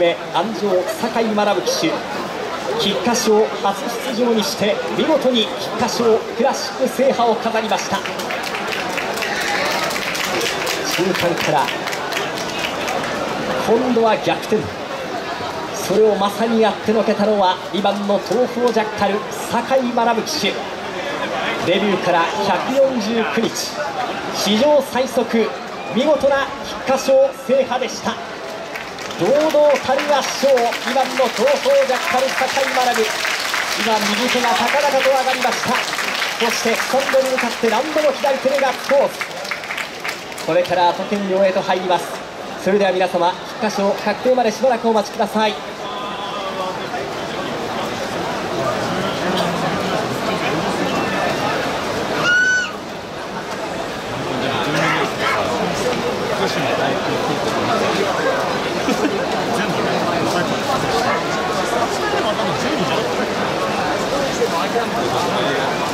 目安城酒井学騎手菊花賞初出場にして見事に菊花賞クラシック制覇を飾りました。中間から今度は逆転。それをまさにやってのけたのは2番の東方ジャッカル酒井学騎手デビューから149日。史上最速見事な菊花賞制覇でした。堂々たる圧勝2番の東方ジャッカル酒井学今右手が高々と上がりました。そしてスタンドに向かって何度も左手でガッツポーズこれから得点量へと入ります。それでは皆様菊花賞確定までしばらくお待ちください。ス女王杯